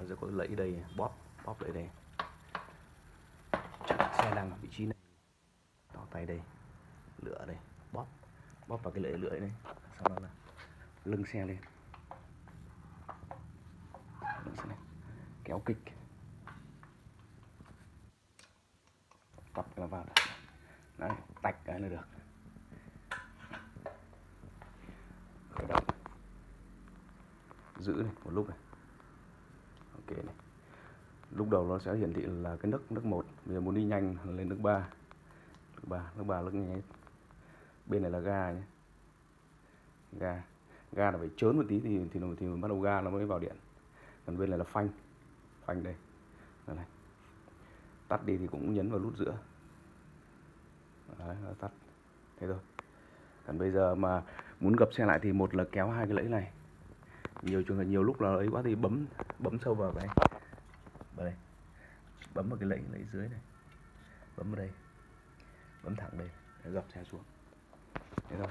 nó sẽ có lẫy đây, bóp bóp lại đây. Chắc xe đang ở vị trí này. To tay đây, lửa đây, bóp bóp vào cái lưỡi lưỡi này. Sau đó là lưng xe lên. Lưng xe lên. Kéo kịch. Tập là vào đây. đấy tạch cái là được. Khởi động. Giữ này, một lúc này lúc đầu nó sẽ hiển thị là cái nước nước một bây giờ muốn đi nhanh lên nước ba. Nước ba nước ba nước nhanh bên này là ga nhé. Ga ga là phải chớn một tí thì thì thì bắt đầu ga nó mới vào điện. Còn bên này là phanh phanh đây. Này. Tắt đi thì cũng nhấn vào nút giữa. Đấy, nó tắt. Thế thôi. Còn bây giờ mà muốn gập xe lại thì một là kéo hai cái lẫy này. Nhiều trường hợp nhiều lúc là ấy quá thì bấm bấm sâu vào cái vào đây bấm vào cái lệnh lẫy dưới này. Bấm vào đây. Bấm thẳng đây để gập xe xuống. Thế thôi.